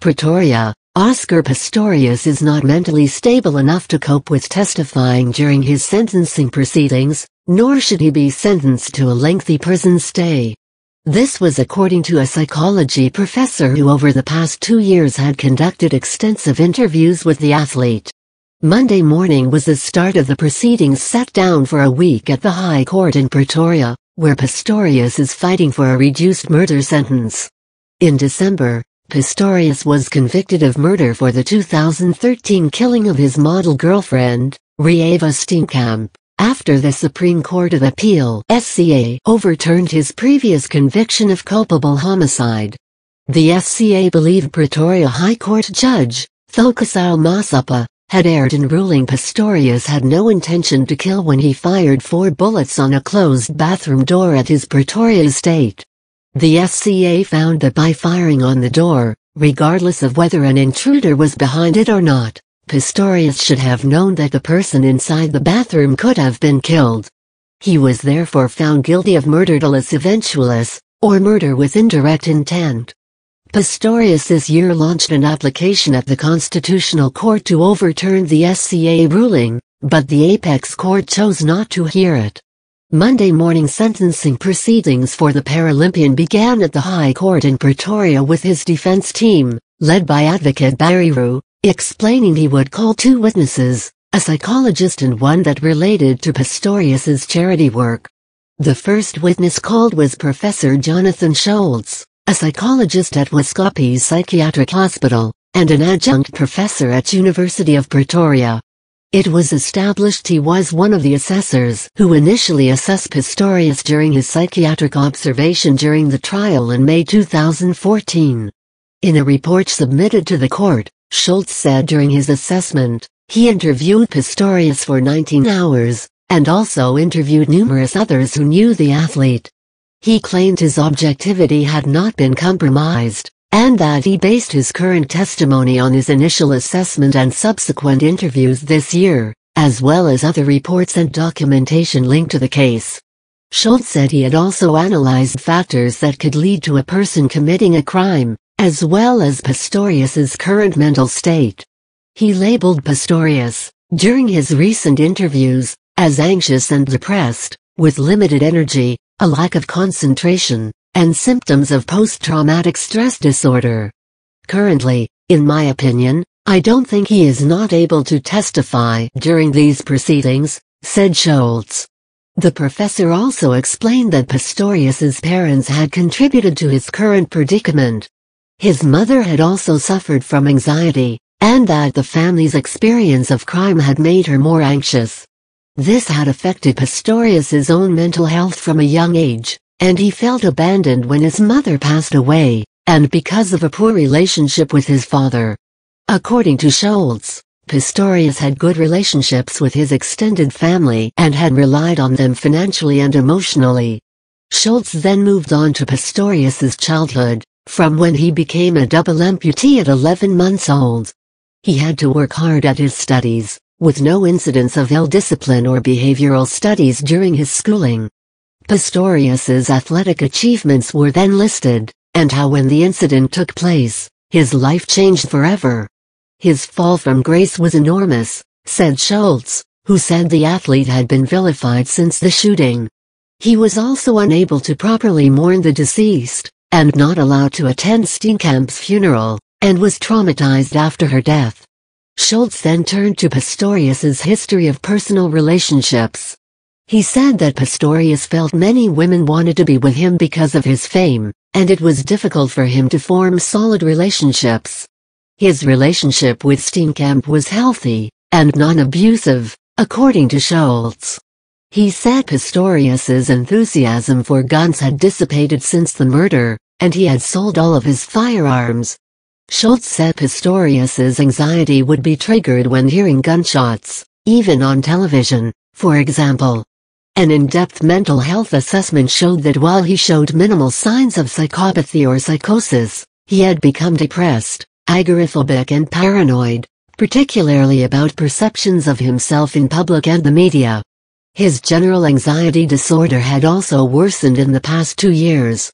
Pretoria, Oscar Pistorius is not mentally stable enough to cope with testifying during his sentencing proceedings, nor should he be sentenced to a lengthy prison stay. This was according to a psychology professor who over the past two years had conducted extensive interviews with the athlete. Monday morning was the start of the proceedings set down for a week at the High Court in Pretoria, where Pistorius is fighting for a reduced murder sentence. In December, Pistorius was convicted of murder for the 2013 killing of his model girlfriend, Reeva Steenkamp, after the Supreme Court of Appeal SCA overturned his previous conviction of culpable homicide. The SCA believed Pretoria High Court Judge, Thokozile Masipa, had erred in ruling Pistorius had no intention to kill when he fired four bullets on a closed bathroom door at his Pretoria estate. The SCA found that by firing on the door, regardless of whether an intruder was behind it or not, Pistorius should have known that the person inside the bathroom could have been killed. He was therefore found guilty of murder dolus eventualis, or murder with indirect intent. Pistorius this year launched an application at the Constitutional Court to overturn the SCA ruling, but the Apex Court chose not to hear it. Monday morning sentencing proceedings for the Paralympian began at the High Court in Pretoria with his defense team, led by advocate Barry Roux, explaining he would call two witnesses, a psychologist and one that related to Pistorius's charity work. The first witness called was Professor Jonathan Scholtz, a psychologist at Weskoppies Psychiatric Hospital, and an adjunct professor at University of Pretoria. It was established he was one of the assessors who initially assessed Pistorius during his psychiatric observation during the trial in May 2014. In a report submitted to the court, Scholtz said during his assessment, he interviewed Pistorius for 19 hours, and also interviewed numerous others who knew the athlete. He claimed his objectivity had not been compromised, and that he based his current testimony on his initial assessment and subsequent interviews this year, as well as other reports and documentation linked to the case. Scholtz said he had also analyzed factors that could lead to a person committing a crime, as well as Pistorius's current mental state. He labeled Pistorius, during his recent interviews, as anxious and depressed, with limited energy, a lack of concentration, and symptoms of post-traumatic stress disorder. Currently, in my opinion, I don't think he is not able to testify during these proceedings, said Scholtz. The professor also explained that Pistorius's parents had contributed to his current predicament. His mother had also suffered from anxiety, and that the family's experience of crime had made her more anxious. This had affected Pistorius's own mental health from a young age and he felt abandoned when his mother passed away, and because of a poor relationship with his father. According to Scholtz, Pistorius had good relationships with his extended family and had relied on them financially and emotionally. Scholtz then moved on to Pistorius's childhood, from when he became a double amputee at 11 months old. He had to work hard at his studies, with no incidents of ill discipline or behavioral studies during his schooling. Pistorius's athletic achievements were then listed, and how when the incident took place, his life changed forever. His fall from grace was enormous, said Scholtz, who said the athlete had been vilified since the shooting. He was also unable to properly mourn the deceased, and not allowed to attend Steenkamp's funeral, and was traumatized after her death. Scholtz then turned to Pistorius's history of personal relationships. He said that Pistorius felt many women wanted to be with him because of his fame, and it was difficult for him to form solid relationships. His relationship with Steenkamp was healthy, and non-abusive, according to Scholtz. He said Pistorius's enthusiasm for guns had dissipated since the murder, and he had sold all of his firearms. Scholtz said Pistorius's anxiety would be triggered when hearing gunshots, even on television, for example. An in-depth mental health assessment showed that while he showed minimal signs of psychopathy or psychosis, he had become depressed, agoraphobic and paranoid, particularly about perceptions of himself in public and the media. His general anxiety disorder had also worsened in the past two years.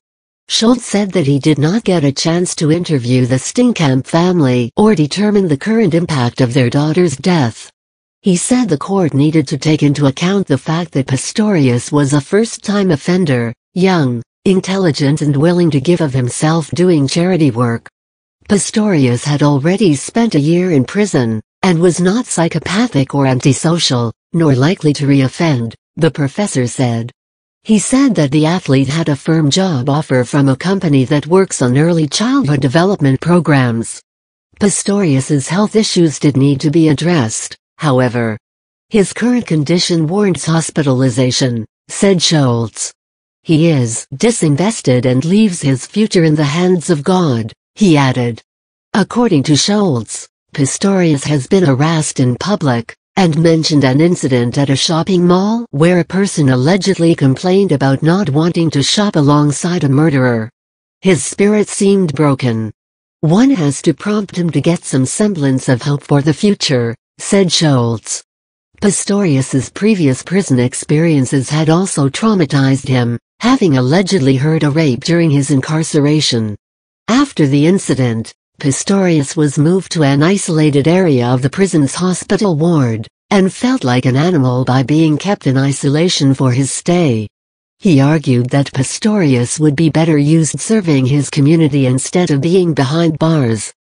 Scholtz said that he did not get a chance to interview the Steenkamp family or determine the current impact of their daughter's death. He said the court needed to take into account the fact that Pistorius was a first-time offender, young, intelligent and willing to give of himself doing charity work. Pistorius had already spent a year in prison, and was not psychopathic or antisocial, nor likely to reoffend, the professor said. He said that the athlete had a firm job offer from a company that works on early childhood development programs. Pistorius's health issues did need to be addressed, however. His current condition warrants hospitalization, said Scholtz. He is disinvested and leaves his future in the hands of God, he added. According to Scholtz, Pistorius has been harassed in public, and mentioned an incident at a shopping mall where a person allegedly complained about not wanting to shop alongside a murderer. His spirit seemed broken. One has to prompt him to get some semblance of hope for the future, said Scholtz. Pistorius's previous prison experiences had also traumatized him, having allegedly heard a rape during his incarceration. After the incident, Pistorius was moved to an isolated area of the prison's hospital ward, and felt like an animal by being kept in isolation for his stay. He argued that Pistorius would be better used serving his community instead of being behind bars.